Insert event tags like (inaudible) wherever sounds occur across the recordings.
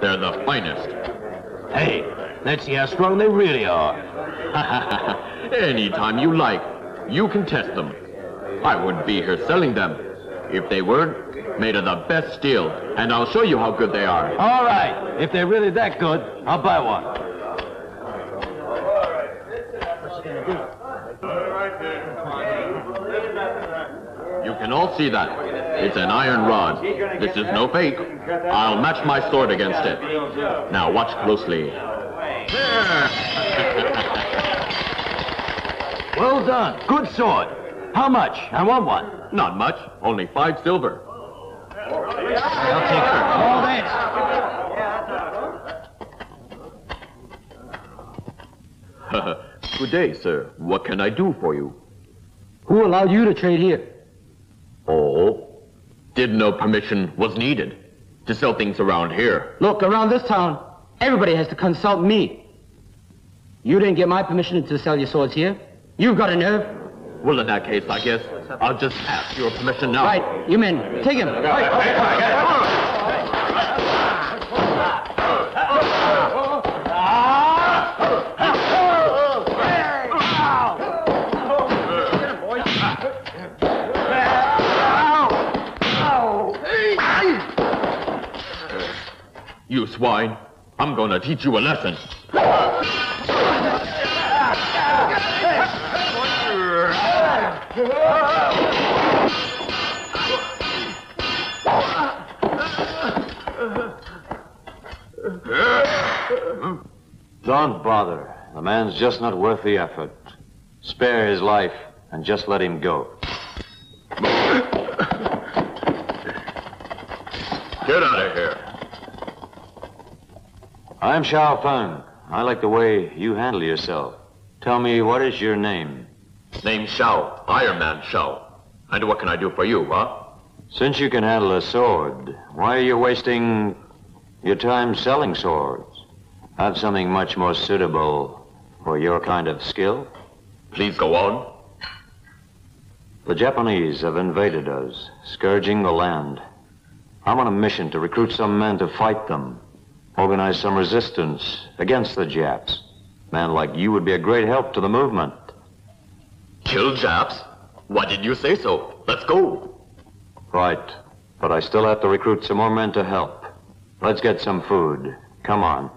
They're the finest. Hey, let's see how strong they really are. (laughs) Anytime you like, you can test them. I wouldn't be here selling them if they weren't made of the best steel, and I'll show you how good they are. All right. If they're really that good, I'll buy one. You can all see that. It's an iron rod. This is no fake. I'll match my sword against it. Now watch closely. (laughs) Well done. Good sword. How much? I want one. Not much, only five silver. I'll take all that. (laughs) Good day, sir. What can I do for you? Who allowed you to trade here? Oh, didn't know permission was needed to sell things around here. Look, around this town, everybody has to consult me. You didn't get my permission to sell your swords here. You've got a nerve. Well, in that case, I guess I'll just ask your permission now. Right, you men, take him. You swine. I'm gonna teach you a lesson. Don't bother. The man's just not worth the effort. Spare his life and just let him go. Get out of here. I'm Xiao Feng. I like the way you handle yourself. Tell me, what is your name? Name Shao, Iron Man Shao. And what can I do for you, huh? Since you can handle a sword, why are you wasting your time selling swords? Have something much more suitable for your kind of skill? Please go on. The Japanese have invaded us, scourging the land. I'm on a mission to recruit some men to fight them, organize some resistance against the Japs. Man like you would be a great help to the movement. Kill Japs? Why did you say so? Let's go. Right, but I still have to recruit some more men to help. Let's get some food. Come on.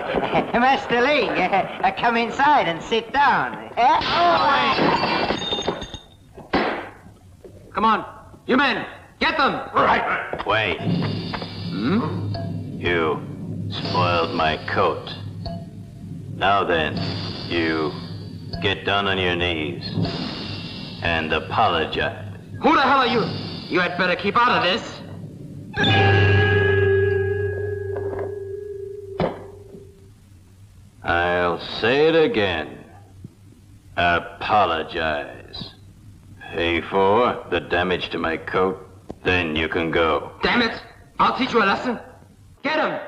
(laughs) Master Lee, uh, come inside and sit down. Eh? Come on. You men, get them. Right. Wait. Hmm? You spoiled my coat. Now then, you get down on your knees and apologize. Who the hell are you? You had better keep out of this. I'll say it again. Apologize. Pay for the damage to my coat, then you can go. Damn it. I'll teach you a lesson. Get him.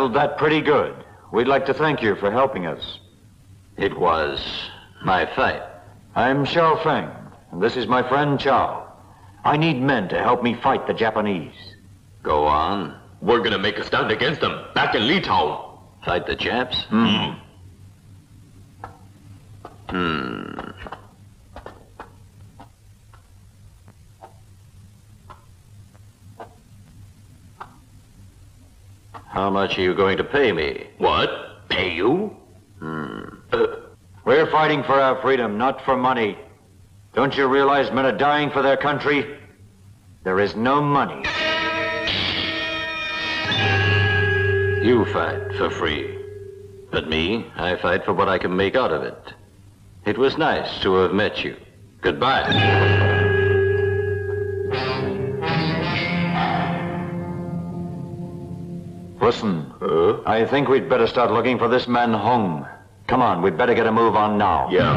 Handled that pretty good. We'd like to thank you for helping us. It was my fight. I'm Xiao Feng, and this is my friend Chao. I need men to help me fight the Japanese. Go on. We're gonna make a stand against them back in Litown. Fight the Japs? Hmm. Hmm. How much are you going to pay me? What? Pay you? Hmm. Uh, we're fighting for our freedom, not for money. Don't you realize men are dying for their country? There is no money. You fight for free. But me, I fight for what I can make out of it. It was nice to have met you. Goodbye. Listen, I think we'd better start looking for this man Hung. Come on, we'd better get a move on now. Yeah.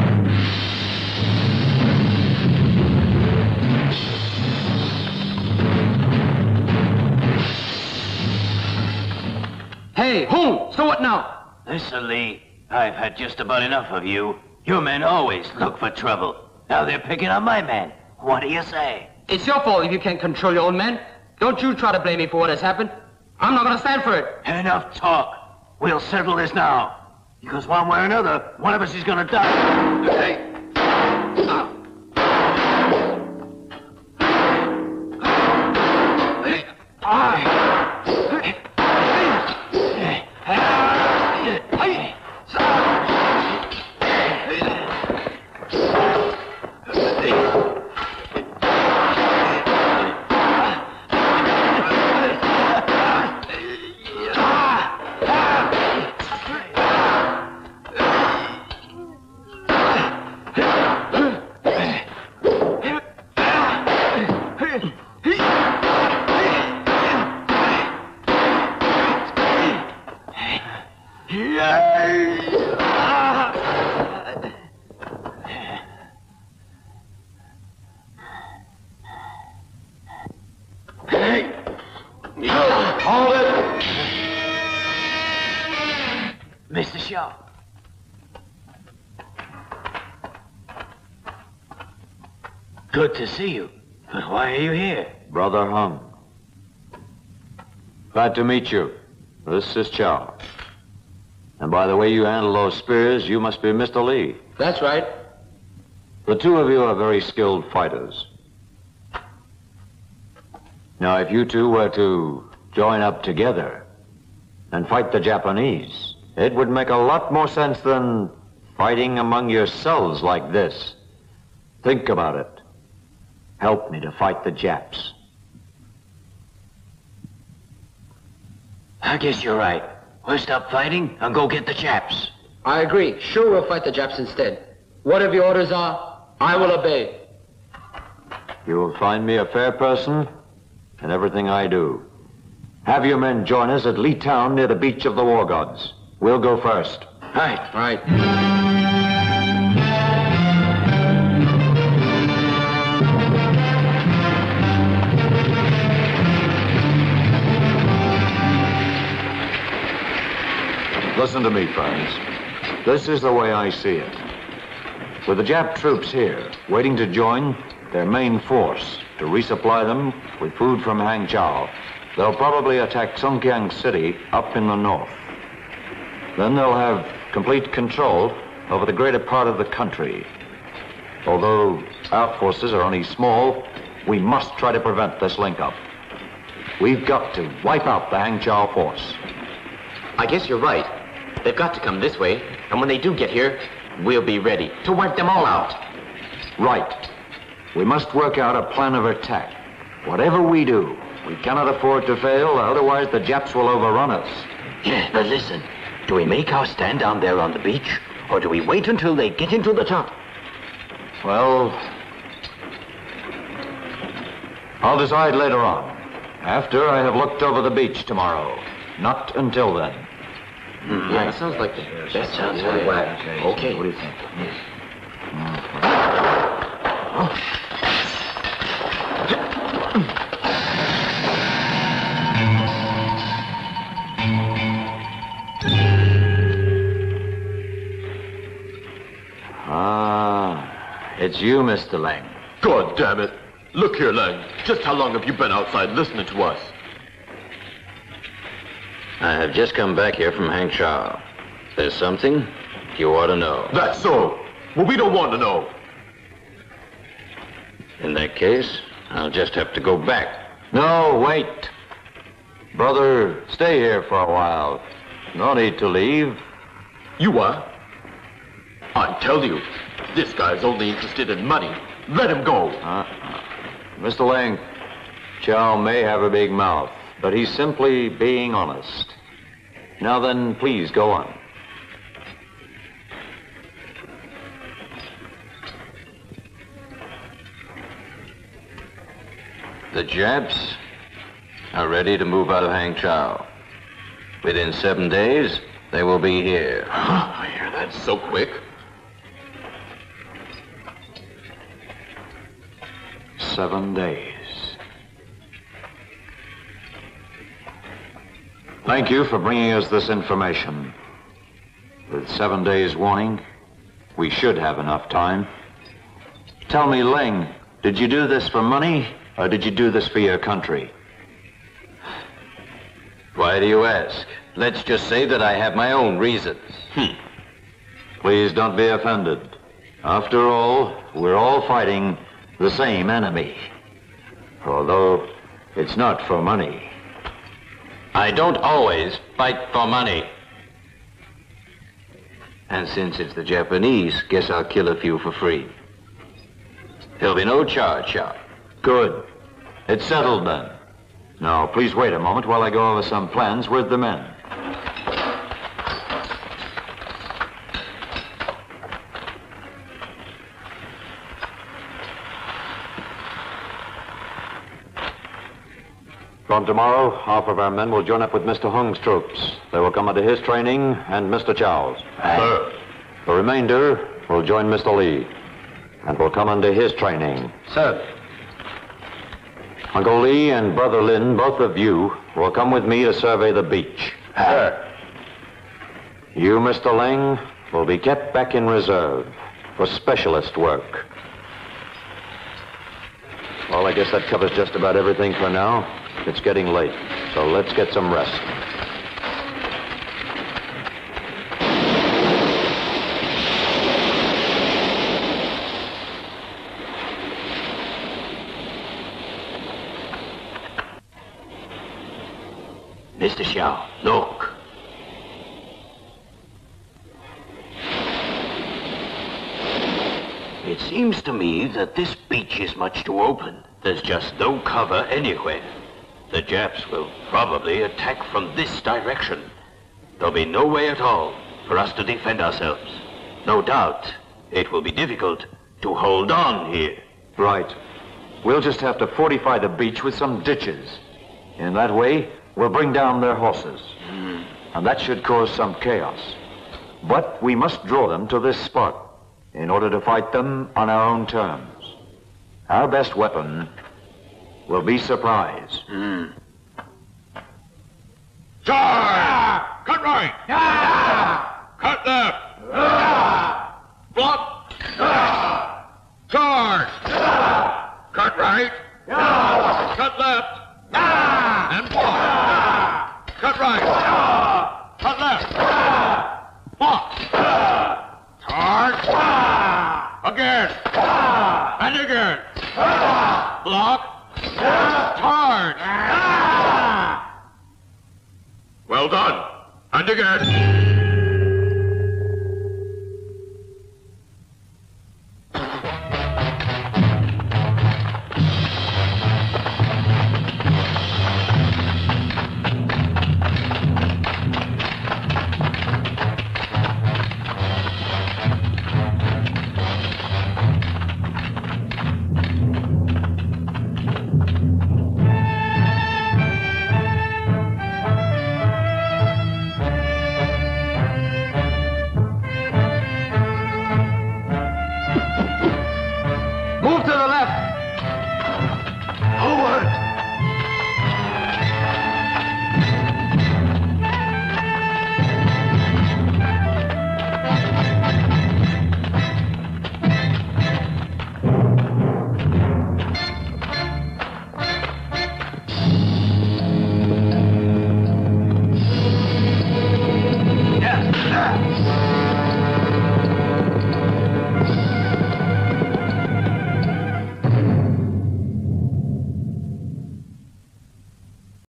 Hey, Hung, so what now? Listen, Lee. I've had just about enough of you. Your men always look for trouble. Now they're picking on my men. What do you say? It's your fault if you can't control your own men. Don't you try to blame me for what has happened. I'm not gonna stand for it. Enough talk. We'll settle this now. Because one way or another, one of us is gonna die. Hey. Mr. Shaw. Good to see you. But why are you here? Brother Hung. Glad to meet you. This is Chow. And by the way you handle those spears, you must be Mr. Lee. That's right. The two of you are very skilled fighters. Now, if you two were to join up together and fight the Japanese, it would make a lot more sense than fighting among yourselves like this. Think about it. Help me to fight the Japs. I guess you're right. We'll stop fighting and go get the chaps. I agree. Sure, we'll fight the Japs instead. Whatever your orders are, I will obey. You will find me a fair person in everything I do. Have your men join us at Lee Town near the beach of the War Gods. We'll go first. Right. Right. Listen to me, friends. This is the way I see it. With the Jap troops here, waiting to join their main force to resupply them with food from Hangzhou, they'll probably attack Songjiang City up in the north. Then they'll have complete control over the greater part of the country. Although our forces are only small, we must try to prevent this link-up. We've got to wipe out the Hangzhou force. I guess you're right. They've got to come this way, and when they do get here, we'll be ready to wipe them all out. Right. We must work out a plan of attack. Whatever we do, we cannot afford to fail, otherwise the Japs will overrun us. Yeah, but listen. Do we make our stand down there on the beach? Or do we wait until they get into the top? Well, I'll decide later on. After I have looked over the beach tomorrow. Not until then. Hmm. Yeah, that sounds like the best sounds like whack. Okay, what do you think? It's you, Mr. Lang. God damn it. Look here, Lang. Just how long have you been outside listening to us? I have just come back here from Hangzhou. There's something you ought to know. That's so. Well, we don't want to know. In that case, I'll just have to go back. No, wait. Brother, stay here for a while. No need to leave. You are? I tell you, this guy's only interested in money. Let him go. Uh, Mr. Lang, Chow may have a big mouth, but he's simply being honest. Now then, please go on. The Japs are ready to move out of Hang Chow. Within seven days, they will be here. (gasps) I hear that so quick. Seven days. Thank you for bringing us this information. With seven days' warning, we should have enough time. Tell me, Ling, did you do this for money, or did you do this for your country? Why do you ask? Let's just say that I have my own reasons. Hmm. Please don't be offended. After all, we're all fighting the same enemy. Although it's not for money. I don't always fight for money. And since it's the Japanese, guess I'll kill a few for free. There'll be no charge shot. Good. It's settled then. Now, please wait a moment while I go over some plans with the men. From tomorrow, half of our men will join up with Mr. Hung's troops. They will come under his training and Mr. Chow's. Sir. The remainder will join Mr. Lee and will come under his training. Sir. Uncle Lee and Brother Lin, both of you, will come with me to survey the beach. Sir. You, Mr. Ling, will be kept back in reserve for specialist work. Well, I guess that covers just about everything for now. It's getting late, so let's get some rest. Mr. Shaw, look. Seems to me that this beach is much too open. There's just no cover anywhere. The Japs will probably attack from this direction. There'll be no way at all for us to defend ourselves. No doubt it will be difficult to hold on here. Right. We'll just have to fortify the beach with some ditches. In that way, we'll bring down their horses. Hmm. And that should cause some chaos. But we must draw them to this spot in order to fight them on our own terms. Our best weapon will be surprise. Hmm. Charge! Cut right! Cut left! Block! Charge! Cut right! Cut left! And block! Cut right! Cut left! Block! Again! And again! Block! Charge! Well done! And again!